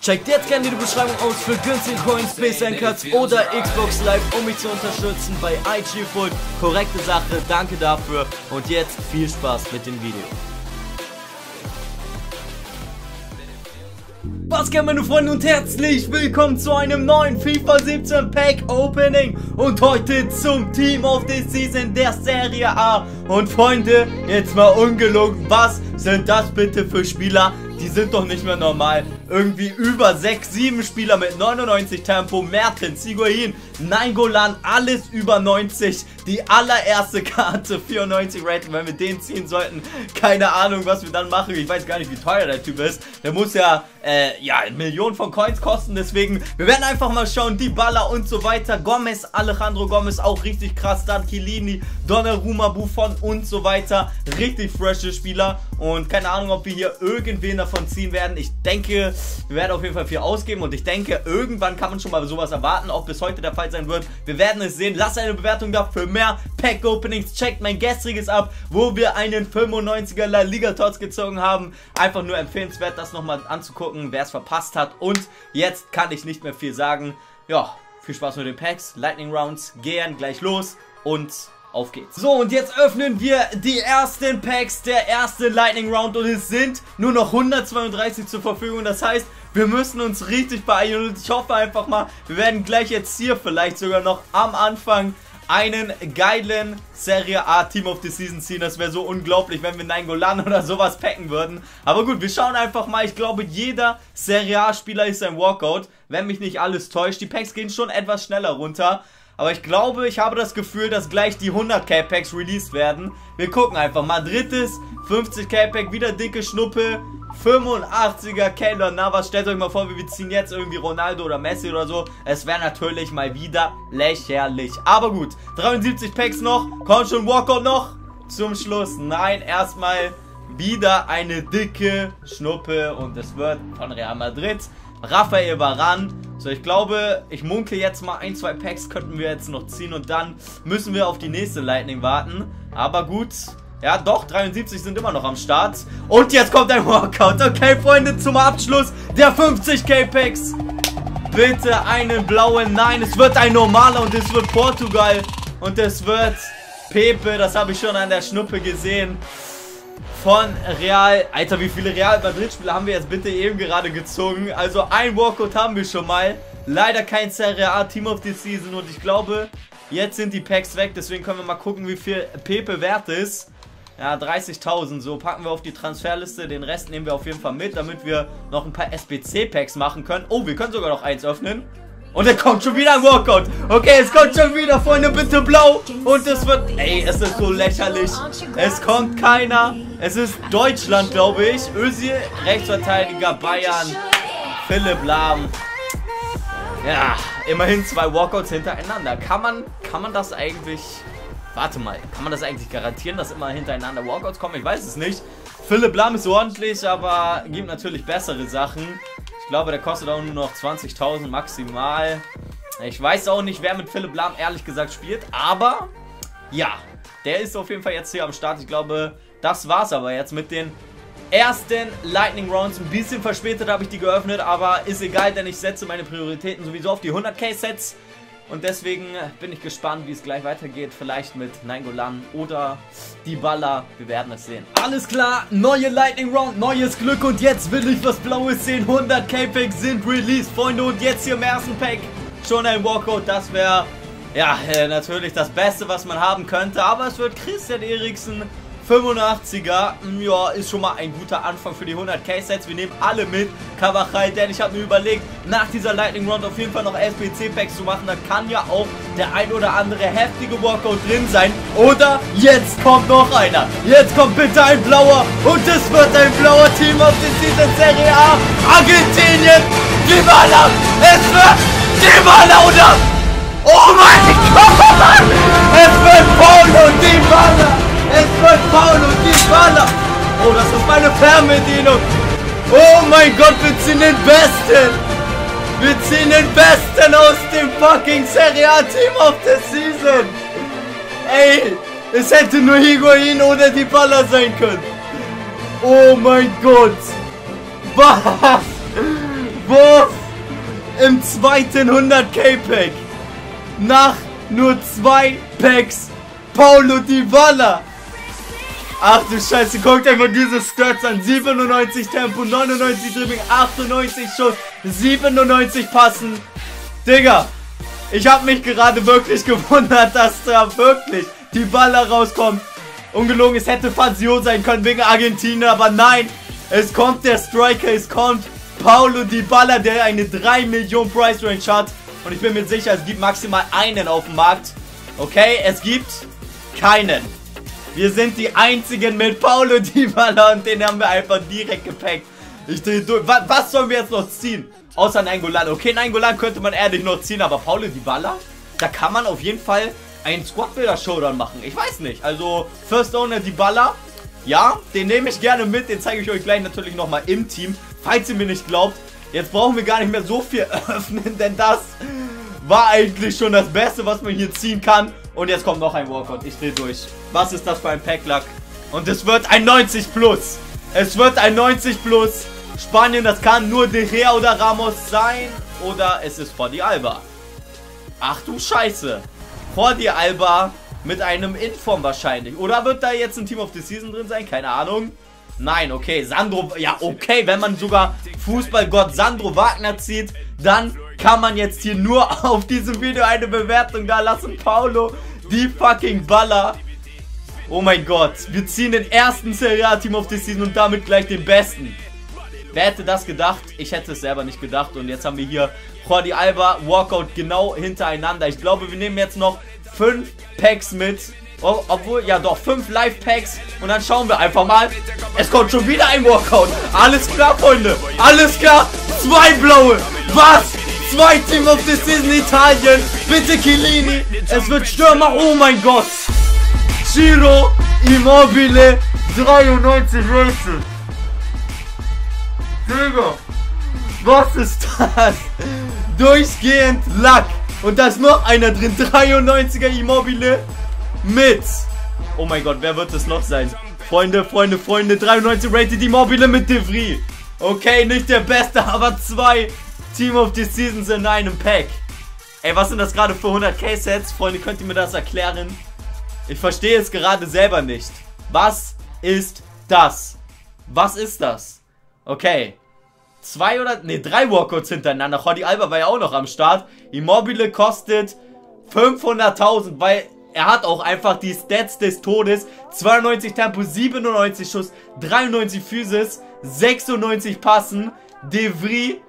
Checkt jetzt gerne die Beschreibung aus für günstige Coins, Space Cuts oder Xbox Live, um mich zu unterstützen bei IG Food. Korrekte Sache, danke dafür und jetzt viel Spaß mit dem Video. Was geht meine Freunde und herzlich willkommen zu einem neuen FIFA 17 Pack Opening und heute zum Team of the Season der Serie A. Und Freunde, jetzt mal ungelogen, was sind das bitte für Spieler? Die sind doch nicht mehr normal irgendwie über 6, 7 Spieler mit 99 Tempo, Mertens, Siguain, Nainggolan, alles über 90. Die allererste Karte, 94 Rating, wenn wir den ziehen sollten. Keine Ahnung, was wir dann machen. Ich weiß gar nicht, wie teuer der Typ ist. Der muss ja, äh, ja, Millionen von Coins kosten. Deswegen, wir werden einfach mal schauen. Die Baller und so weiter. Gomez, Alejandro Gomez, auch richtig krass. Dann Kilini, Donnarumma, Buffon und so weiter. Richtig frische Spieler. Und keine Ahnung, ob wir hier irgendwen davon ziehen werden. Ich denke, wir werden auf jeden Fall viel ausgeben und ich denke, irgendwann kann man schon mal sowas erwarten. Ob bis heute der Fall sein wird, wir werden es sehen. Lasst eine Bewertung da für mehr Pack-Openings. Checkt mein gestriges ab, wo wir einen 95er La Liga Tots gezogen haben. Einfach nur empfehlenswert, das nochmal anzugucken, wer es verpasst hat. Und jetzt kann ich nicht mehr viel sagen. Ja, viel Spaß mit den Packs. Lightning Rounds gehen gleich los und auf geht's. So, und jetzt öffnen wir die ersten Packs der ersten Lightning Round und es sind nur noch 132 zur Verfügung. Das heißt, wir müssen uns richtig beeilen und ich hoffe einfach mal, wir werden gleich jetzt hier vielleicht sogar noch am Anfang einen geilen Serie A Team of the Season ziehen. Das wäre so unglaublich, wenn wir Nainggolan oder sowas packen würden. Aber gut, wir schauen einfach mal. Ich glaube, jeder Serie A Spieler ist ein Walkout, wenn mich nicht alles täuscht. Die Packs gehen schon etwas schneller runter. Aber ich glaube, ich habe das Gefühl, dass gleich die 100k Packs released werden. Wir gucken einfach mal. Drittes 50k Pack, wieder dicke Schnuppe. 85er Keylor Navas. Stellt euch mal vor, wir ziehen jetzt irgendwie Ronaldo oder Messi oder so. Es wäre natürlich mal wieder lächerlich. Aber gut, 73 Packs noch. Kommt schon Walkout noch? Zum Schluss. Nein, erstmal wieder eine dicke Schnuppe. Und es wird von Real Madrid. Rafael Varan. So, ich glaube, ich munkel jetzt mal ein, zwei Packs könnten wir jetzt noch ziehen und dann müssen wir auf die nächste Lightning warten. Aber gut. Ja, doch, 73 sind immer noch am Start. Und jetzt kommt ein Walkout. Okay, Freunde, zum Abschluss der 50k Packs. Bitte einen blauen. Nein, es wird ein normaler und es wird Portugal. Und es wird Pepe. Das habe ich schon an der Schnuppe gesehen von Real. Alter, wie viele Real Madrid-Spieler haben wir jetzt bitte eben gerade gezogen? Also ein Walkout haben wir schon mal. Leider kein Serie A Team of the Season und ich glaube, jetzt sind die Packs weg. Deswegen können wir mal gucken, wie viel Pepe wert ist. Ja, 30.000. So, packen wir auf die Transferliste. Den Rest nehmen wir auf jeden Fall mit, damit wir noch ein paar SBC-Packs machen können. Oh, wir können sogar noch eins öffnen. Und er kommt schon wieder ein Walkout. Okay, es kommt schon wieder, Freunde, bitte blau. Und es wird... Ey, es ist so lächerlich. Es kommt keiner. Es ist Deutschland, glaube ich. Özil, Rechtsverteidiger, Bayern. Philipp Lahm. Ja, immerhin zwei Walkouts hintereinander. Kann man, kann man das eigentlich... Warte mal, kann man das eigentlich garantieren, dass immer hintereinander Walkouts kommen? Ich weiß es nicht. Philipp Lahm ist ordentlich, aber gibt natürlich bessere Sachen glaube, der kostet auch nur noch 20.000 maximal. Ich weiß auch nicht, wer mit Philipp Lahm ehrlich gesagt spielt, aber ja, der ist auf jeden Fall jetzt hier am Start. Ich glaube, das war's aber jetzt mit den ersten Lightning Rounds. Ein bisschen verspätet habe ich die geöffnet, aber ist egal, denn ich setze meine Prioritäten sowieso auf die 100k Sets. Und deswegen bin ich gespannt, wie es gleich weitergeht. Vielleicht mit Nainggolan oder Baller. Wir werden es sehen. Alles klar, neue Lightning Round, neues Glück. Und jetzt will ich was Blaues sehen. 100 K-Packs sind released, Freunde. Und jetzt hier im ersten Pack schon ein Walkout. Das wäre, ja, äh, natürlich das Beste, was man haben könnte. Aber es wird Christian Eriksen 85er, mm, ja, ist schon mal ein guter Anfang für die 100k-Sets. Wir nehmen alle mit. Kavachai, denn ich habe mir überlegt, nach dieser Lightning Round auf jeden Fall noch SBC-Packs zu machen. Da kann ja auch der ein oder andere heftige Walkout drin sein. Oder jetzt kommt noch einer. Jetzt kommt bitte ein blauer. Und es wird ein blauer Team auf die Season Serie A. Argentinien. Die Baller. Es wird die Baller, oder? Oh mein Gott. Es wird Paul und die Baller. Es wird Paulo Dybala. Oh, das ist meine Fernbedienung. Oh mein Gott, wir ziehen den Besten. Wir ziehen den Besten aus dem fucking Serie A Team of the Season. Ey, es hätte nur Higuain oder Dybala sein können. Oh mein Gott. Was? Was? im zweiten 100k Pack. Nach nur zwei Packs. Paulo Dybala. Ach du Scheiße, guckt einfach diese Stats an. 97 Tempo, 99 Dribbling, 98 Schuss, 97 Passen. Digga, ich habe mich gerade wirklich gewundert, dass da wirklich die Baller rauskommt. Ungelogen, es hätte Fazio sein können wegen Argentinien, aber nein. Es kommt der Striker, es kommt Paulo Dybala, der eine 3 Millionen Price Range hat. Und ich bin mir sicher, es gibt maximal einen auf dem Markt. Okay, es gibt keinen. Wir sind die einzigen mit Paulo Dybala und den haben wir einfach direkt gepackt. Ich drehe durch. Was, was sollen wir jetzt noch ziehen? Außer Nangolan. Okay, Nangolan könnte man ehrlich noch ziehen, aber Paulo Dybala, da kann man auf jeden Fall einen Squad Builder Showdown machen. Ich weiß nicht. Also, First Owner Dybala, ja, den nehme ich gerne mit. Den zeige ich euch gleich natürlich nochmal im Team. Falls ihr mir nicht glaubt, jetzt brauchen wir gar nicht mehr so viel öffnen, denn das war eigentlich schon das Beste, was man hier ziehen kann. Und jetzt kommt noch ein Walkout. Ich drehe durch. Was ist das für ein Packlack? Und es wird ein 90 plus. Es wird ein 90 plus. Spanien, das kann nur De Gea oder Ramos sein. Oder es ist Jordi Alba. Ach du Scheiße. Jordi Alba mit einem Inform wahrscheinlich. Oder wird da jetzt ein Team of the Season drin sein? Keine Ahnung. Nein, okay. Sandro, ja okay. Wenn man sogar Fußballgott Sandro Wagner zieht, dann kann man jetzt hier nur auf diesem Video eine Bewertung da lassen. Paulo, die fucking Baller. Oh mein Gott. Wir ziehen den ersten Serie A Team of the Season und damit gleich den besten. Wer hätte das gedacht? Ich hätte es selber nicht gedacht. Und jetzt haben wir hier Jordi Alba, Walkout genau hintereinander. Ich glaube, wir nehmen jetzt noch fünf Packs mit. Oh, obwohl, ja doch, fünf Live-Packs. Und dann schauen wir einfach mal. Es kommt schon wieder ein Walkout. Alles klar, Freunde. Alles klar. Zwei blaue. Was? Zwei Team of the Season Italien. Bitte Chiellini. Es wird Stürmer. Oh mein Gott. Giro Immobile 93 Races. Digga. Was ist das? Durchgehend Lack. Und da ist noch einer drin. 93er Immobile mit. Oh mein Gott, wer wird es noch sein? Freunde, Freunde, Freunde. 93 Rated Immobile mit Devry. Okay, nicht der Beste, aber zwei Team of the Seasons in einem Pack. Ey, was sind das gerade für 100k-Sets? Freunde, könnt ihr mir das erklären? Ich verstehe es gerade selber nicht. Was ist das? Was ist das? Okay. Zwei oder... Ne, drei Walkouts hintereinander. Jordi Alba war ja auch noch am Start. Immobile kostet 500.000, weil er hat auch einfach die Stats des Todes. 92 Tempo, 97 Schuss, 93 Physis, 96 Passen. Devry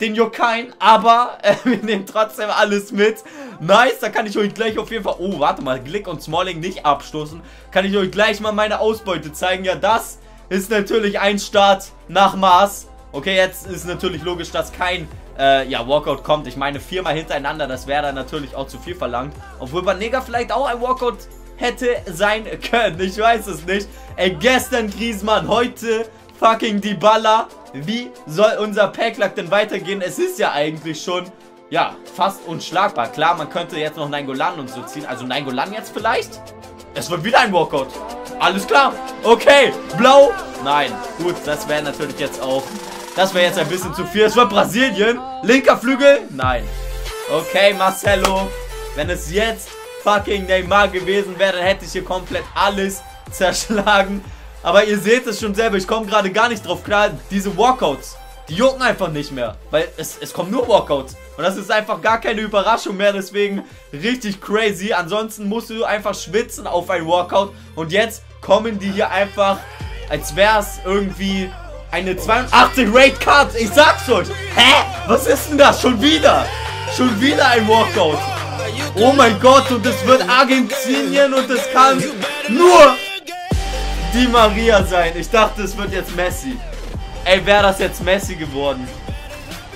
den Jokain, aber äh, wir nehmen trotzdem alles mit. Nice, da kann ich euch gleich auf jeden Fall... Oh, warte mal, Glick und Smalling nicht abstoßen. Kann ich euch gleich mal meine Ausbeute zeigen. Ja, das ist natürlich ein Start nach Maß. Okay, jetzt ist natürlich logisch, dass kein äh, ja, Walkout kommt. Ich meine, viermal hintereinander, das wäre dann natürlich auch zu viel verlangt. Obwohl Banega vielleicht auch ein Walkout hätte sein können. Ich weiß es nicht. Ey, gestern Griezmann, heute fucking Dybala. Wie soll unser Packlack denn weitergehen? Es ist ja eigentlich schon, ja, fast unschlagbar. Klar, man könnte jetzt noch Nainggolan und so ziehen. Also Nainggolan jetzt vielleicht? Es wird wieder ein Walkout. Alles klar. Okay, blau. Nein, gut, das wäre natürlich jetzt auch... Das wäre jetzt ein bisschen zu viel. Es wird Brasilien. Linker Flügel? Nein. Okay, Marcelo. Wenn es jetzt fucking Neymar gewesen wäre, dann hätte ich hier komplett alles zerschlagen. Aber ihr seht es schon selber, ich komme gerade gar nicht drauf klar. Diese Walkouts, die jucken einfach nicht mehr. Weil es, es kommen nur Walkouts. Und das ist einfach gar keine Überraschung mehr. Deswegen richtig crazy. Ansonsten musst du einfach schwitzen auf ein Walkout. Und jetzt kommen die hier einfach, als wäre es irgendwie eine 82 Raid Card. Ich sag's euch. Hä? Was ist denn das? Schon wieder? Schon wieder ein Walkout. Oh mein Gott. Und es wird Argentinien und es kann nur die Maria sein. Ich dachte, es wird jetzt Messi. Ey, wäre das jetzt Messi geworden.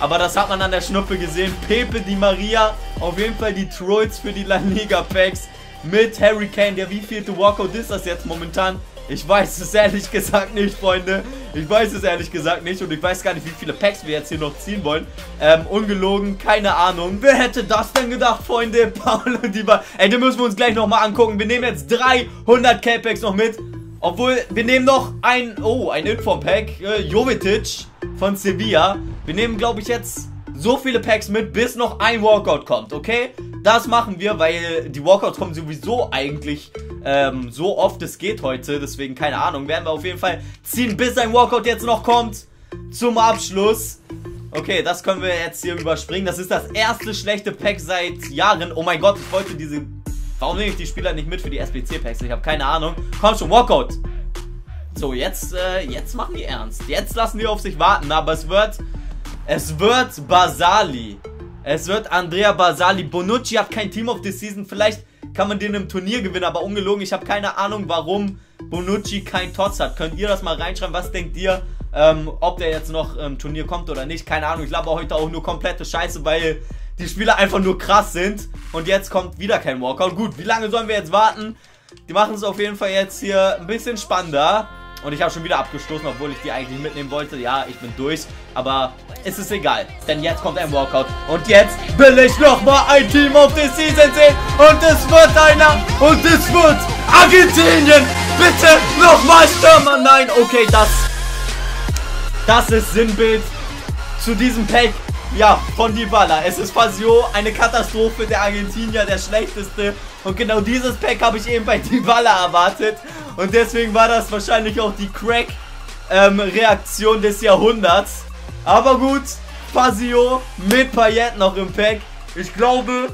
Aber das hat man an der Schnuppe gesehen. Pepe Di Maria. Auf jeden Fall die Trolls für die La Liga Packs. Mit Harry Kane. Der wievielte Walkout ist das jetzt momentan? Ich weiß es ehrlich gesagt nicht, Freunde. Ich weiß es ehrlich gesagt nicht. Und ich weiß gar nicht, wie viele Packs wir jetzt hier noch ziehen wollen. Ähm, ungelogen, keine Ahnung. Wer hätte das denn gedacht, Freunde? Paolo Di Maria. Ey, den müssen wir uns gleich nochmal angucken. Wir nehmen jetzt 300 K-Packs noch mit. Obwohl, wir nehmen noch ein, oh, ein Inform-Pack, äh, Jovetic von Sevilla. Wir nehmen, glaube ich, jetzt so viele Packs mit, bis noch ein Walkout kommt, okay? Das machen wir, weil die Walkouts kommen sowieso eigentlich ähm, so oft es geht heute. Deswegen, keine Ahnung, werden wir auf jeden Fall ziehen, bis ein Walkout jetzt noch kommt. Zum Abschluss. Okay, das können wir jetzt hier überspringen. Das ist das erste schlechte Pack seit Jahren. Oh mein Gott, ich wollte diese... Warum nehme ich die Spieler nicht mit für die SBC-Packs? Ich habe keine Ahnung. Komm schon, Walkout. So, jetzt, äh, jetzt machen die ernst. Jetzt lassen die auf sich warten, aber es wird... Es wird Basali. Es wird Andrea Basali. Bonucci hat kein Team of the Season. Vielleicht kann man den im Turnier gewinnen, aber ungelogen. Ich habe keine Ahnung, warum Bonucci kein Tots hat. Könnt ihr das mal reinschreiben? Was denkt ihr? Ähm, ob der jetzt noch im Turnier kommt oder nicht. Keine Ahnung. Ich glaube heute auch nur komplette Scheiße, weil die Spieler einfach nur krass sind. Und jetzt kommt wieder kein Walkout. Gut, wie lange sollen wir jetzt warten? Die machen es auf jeden Fall jetzt hier ein bisschen spannender. Und ich habe schon wieder abgestoßen, obwohl ich die eigentlich mitnehmen wollte. Ja, ich bin durch. Aber es ist egal. Denn jetzt kommt ein Walkout. Und jetzt will ich nochmal ein Team of the Season sehen. Und es wird einer. Und es wird Argentinien. Bitte nochmal Stürmer. Nein, okay, das... Das ist Sinnbild zu diesem Pack. Ja, von Dybala. Es ist Fasio, eine Katastrophe der Argentinier, der schlechteste. Und genau dieses Pack habe ich eben bei Dybala erwartet. Und deswegen war das wahrscheinlich auch die Crack-Reaktion ähm, des Jahrhunderts. Aber gut, Fazio mit Payet noch im Pack. Ich glaube,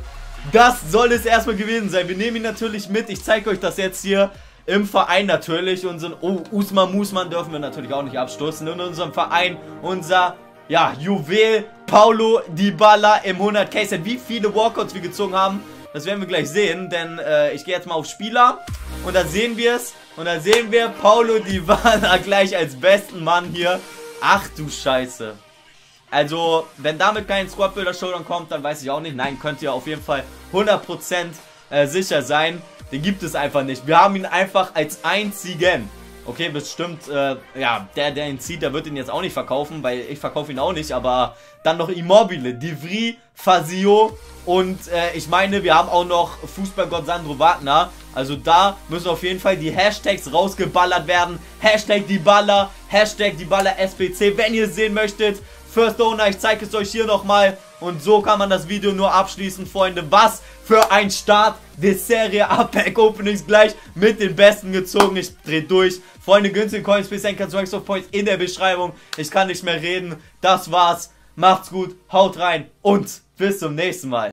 das soll es erstmal gewesen sein. Wir nehmen ihn natürlich mit. Ich zeige euch das jetzt hier im Verein natürlich. Unseren oh, Usman Musman dürfen wir natürlich auch nicht abstoßen. In unserem Verein unser ja, Juwel Paulo Dybala im 100k-Set. Wie viele Walkouts wir gezogen haben, das werden wir gleich sehen. Denn äh, ich gehe jetzt mal auf Spieler und da sehen wir es. Und da sehen wir Paulo Dybala gleich als besten Mann hier. Ach du Scheiße. Also, wenn damit kein Squad Builder Showdown kommt, dann weiß ich auch nicht. Nein, könnt ihr auf jeden Fall 100% äh, sicher sein. Den gibt es einfach nicht. Wir haben ihn einfach als einzigen Okay, bestimmt, äh, ja, der, der ihn zieht, der wird ihn jetzt auch nicht verkaufen, weil ich verkaufe ihn auch nicht, aber dann noch Immobile, Divri, Fazio und äh, ich meine, wir haben auch noch Fußballgott Sandro Wagner, also da müssen auf jeden Fall die Hashtags rausgeballert werden, Hashtag die Baller, Hashtag die Baller SBC, wenn ihr es sehen möchtet, First Owner, ich zeige es euch hier nochmal. Und so kann man das Video nur abschließen, Freunde. Was für ein Start des Serie A Pack Openings gleich mit den Besten gezogen. Ich drehe durch. Freunde, günstige Coins, bis kannst du of Points in der Beschreibung. Ich kann nicht mehr reden. Das war's. Macht's gut, haut rein und bis zum nächsten Mal.